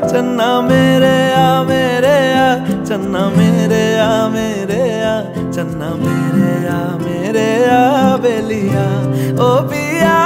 चन्ना मेरे आ मेरे आ, चन्ना मेरे आ मेरे आ, चन्ना मेरे आ मेरे आ, बेलिया। ओ पिया